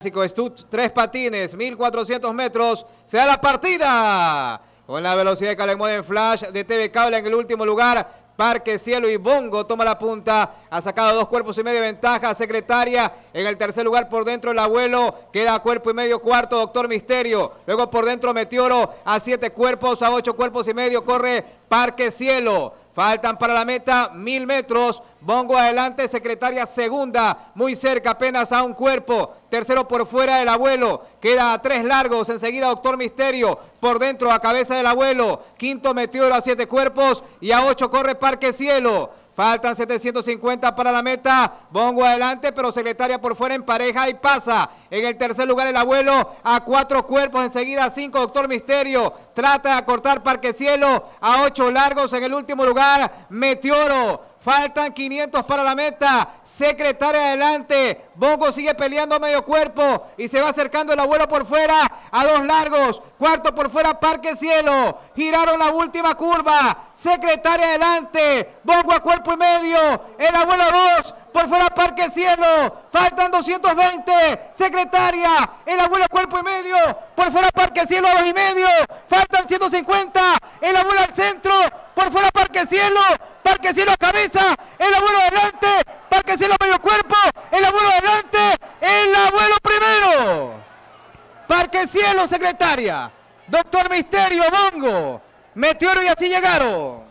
Clásico Stut, tres patines, 1400 metros, se da la partida. Con la velocidad de Cable Flash de TV Cable en el último lugar. Parque Cielo y Bongo toma la punta, ha sacado dos cuerpos y medio de ventaja, secretaria. En el tercer lugar por dentro el abuelo, queda cuerpo y medio cuarto, doctor Misterio, luego por dentro Meteoro. A siete cuerpos, a ocho cuerpos y medio corre Parque Cielo, faltan para la meta mil metros, Bongo adelante, secretaria segunda, muy cerca, apenas a un cuerpo. Tercero por fuera del abuelo, queda a tres largos. Enseguida Doctor Misterio, por dentro a cabeza del abuelo. Quinto Meteoro a siete cuerpos y a ocho corre Parque Cielo. Faltan 750 para la meta. Bongo adelante, pero secretaria por fuera en pareja y pasa. En el tercer lugar el abuelo a cuatro cuerpos. Enseguida cinco, Doctor Misterio. Trata de acortar Parque Cielo a ocho largos. En el último lugar, Meteoro. Faltan 500 para la meta. Secretaria adelante. Bongo sigue peleando a medio cuerpo y se va acercando el abuelo por fuera a dos largos. Cuarto por fuera, Parque Cielo. Giraron la última curva. Secretaria adelante. Bongo a cuerpo y medio. El abuelo dos. Por fuera Parque Cielo. Faltan 220. Secretaria. El abuelo cuerpo y medio. Por fuera Parque Cielo dos y medio. Faltan 150. El abuelo al centro. Por fuera Parque Cielo. Parque Cielo cabeza, el abuelo adelante, Parque Cielo medio cuerpo, el abuelo adelante, el abuelo primero. Parque Cielo secretaria, Doctor Misterio Bongo, Meteoro y así llegaron.